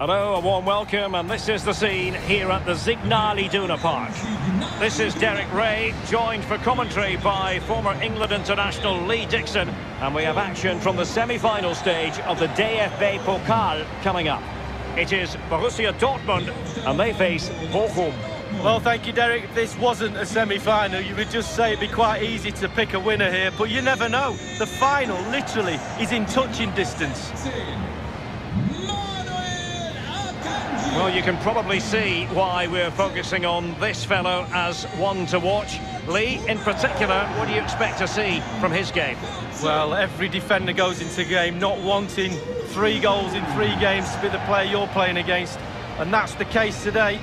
Hello, a warm welcome, and this is the scene here at the Signal Iduna Park. This is Derek Ray, joined for commentary by former England international Lee Dixon, and we have action from the semi-final stage of the DFB Pokal coming up. It is Borussia Dortmund, and they face Bochum. Well, thank you, Derek. If this wasn't a semi-final, you would just say it'd be quite easy to pick a winner here, but you never know. The final, literally, is in touching distance. Well, you can probably see why we're focusing on this fellow as one to watch. Lee, in particular, what do you expect to see from his game? Well, every defender goes into game not wanting three goals in three games to be the player you're playing against, and that's the case today.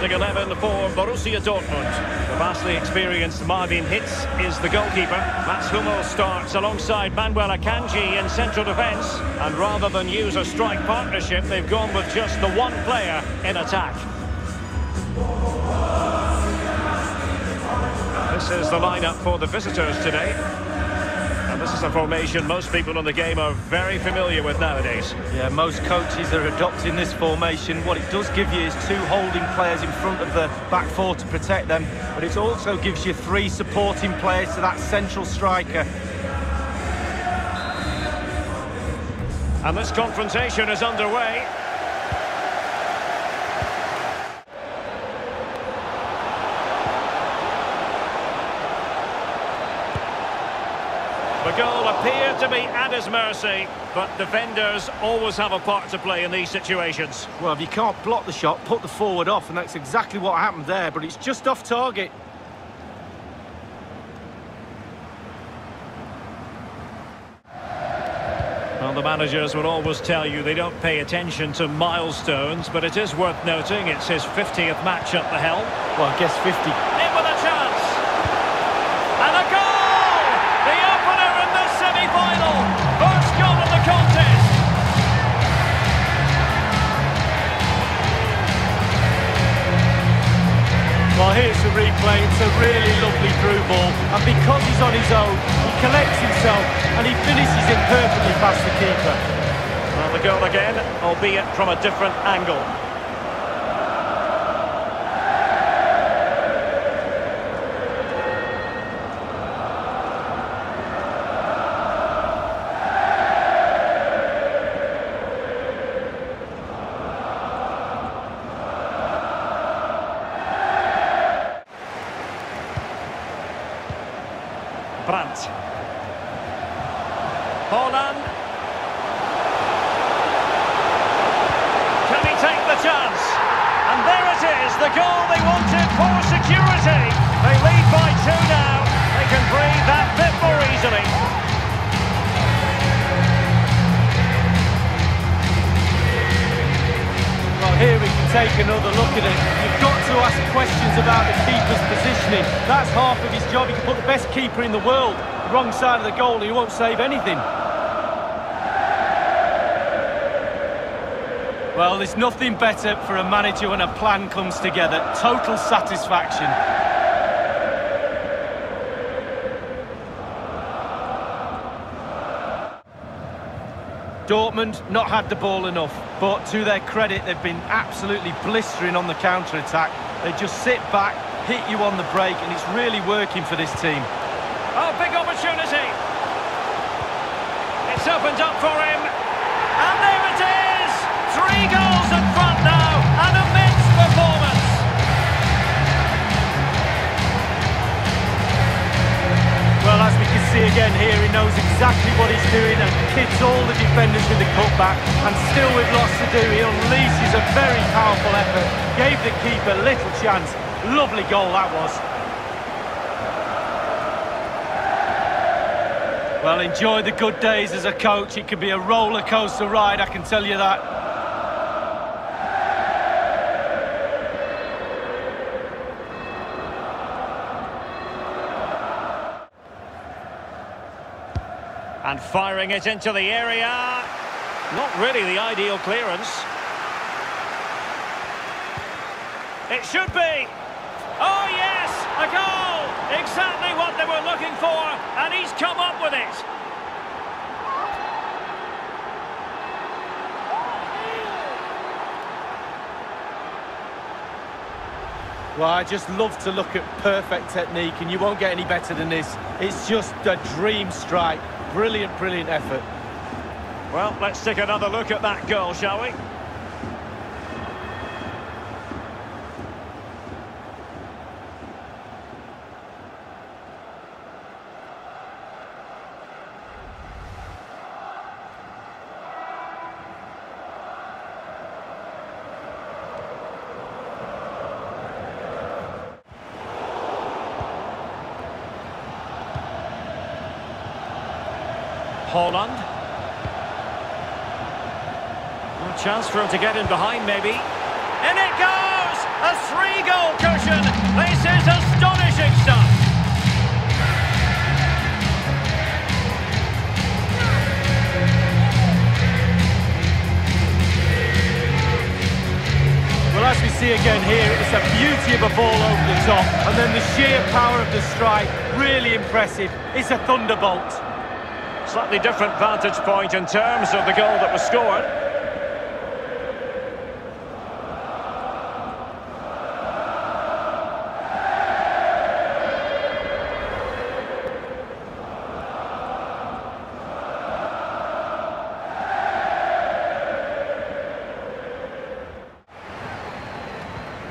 Starting 11 for Borussia Dortmund. The vastly experienced Marvin Hitz is the goalkeeper. Mats Hummels starts alongside Manuel Akanji in central defence. And rather than use a strike partnership, they've gone with just the one player in attack. This is the lineup for the visitors today. A formation most people in the game are very familiar with nowadays. Yeah, most coaches are adopting this formation. What it does give you is two holding players in front of the back four to protect them, but it also gives you three supporting players to that central striker. And this confrontation is underway. The goal appeared to be at his mercy, but defenders always have a part to play in these situations. Well, if you can't block the shot, put the forward off, and that's exactly what happened there, but it's just off target. Well, the managers will always tell you they don't pay attention to milestones, but it is worth noting it's his 50th match at the helm. Well, I guess 50. In with a chance! Replay. It's a really lovely through ball. And because he's on his own, he collects himself and he finishes it perfectly past the keeper. Well, the goal again, albeit from a different angle. Brandt. Haaland. Take another look at it. You've got to ask questions about the keeper's positioning. That's half of his job. He can put the best keeper in the world wrong side of the goal and he won't save anything. Well, there's nothing better for a manager when a plan comes together. Total satisfaction. Dortmund not had the ball enough, but to their credit, they've been absolutely blistering on the counter-attack. They just sit back, hit you on the break, and it's really working for this team. Oh, big opportunity. It's opened up for him. Exactly what he's doing and hits all the defenders with the cutback. And still with lots to do, he unleashes a very powerful effort. Gave the keeper little chance. Lovely goal that was. Well, enjoy the good days as a coach. It could be a roller coaster ride, I can tell you that. And firing it into the area. Not really the ideal clearance. It should be. Oh, yes, a goal! Exactly what they were looking for, and he's come up with it. Well, I just love to look at perfect technique, and you won't get any better than this. It's just a dream strike. Brilliant, brilliant effort. Well, let's take another look at that goal, shall we? Haaland. A chance for him to get in behind, maybe. In it goes! A three-goal cushion! This is astonishing stuff! Well, as we see again here, it's a beauty of a ball over the top, and then the sheer power of the strike, really impressive. It's a thunderbolt. Slightly different vantage point in terms of the goal that was scored.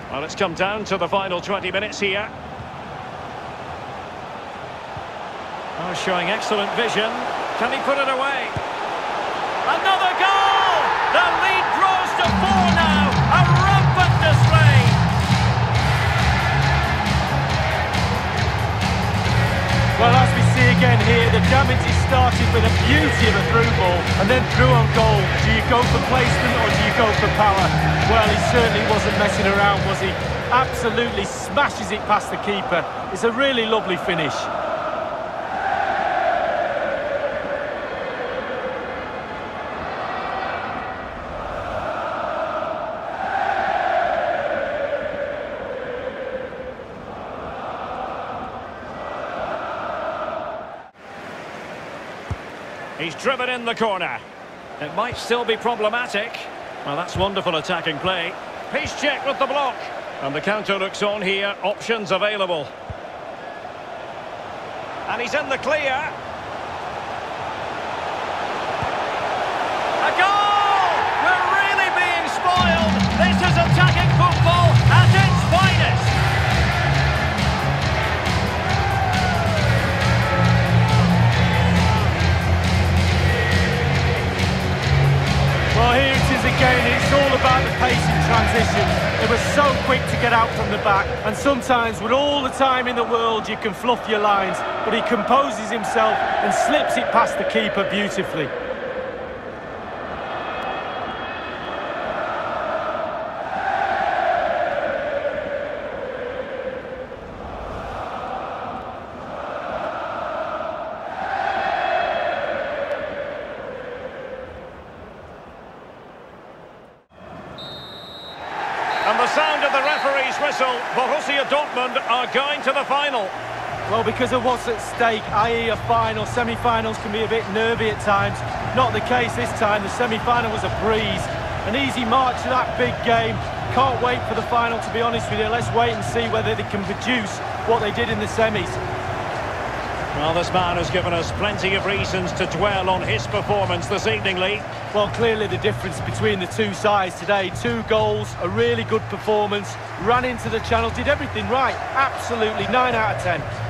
Well, it's come down to the final 20 minutes here. Oh, showing excellent vision. Can he put it away? Another goal! The lead grows to four now. A rampant display. Well, as we see again here, the damage is started with a beauty of a through ball and then through on goal. Do you go for placement or do you go for power? Well, he certainly wasn't messing around, was he? Absolutely smashes it past the keeper. It's a really lovely finish. He's driven in the corner. It might still be problematic. Well, that's wonderful attacking play. Piszczek with the block. And the counter looks on here. Options available. And he's in the clear. Again. It's all about the pace in transition. It was so quick to get out from the back. And sometimes, with all the time in the world, you can fluff your lines. But he composes himself and slips it past the keeper beautifully. And the referee's whistle, Borussia Dortmund are going to the final. Well, because of what's at stake, i.e. a final, semi-finals can be a bit nervy at times. Not the case this time, the semi-final was a breeze. An easy march to that big game. Can't wait for the final, to be honest with you. Let's wait and see whether they can produce what they did in the semis. Well, this man has given us plenty of reasons to dwell on his performance this evening, Lee. Well, clearly the difference between the two sides today. Two goals, a really good performance, ran into the channel, did everything right. Absolutely, 9 out of 10.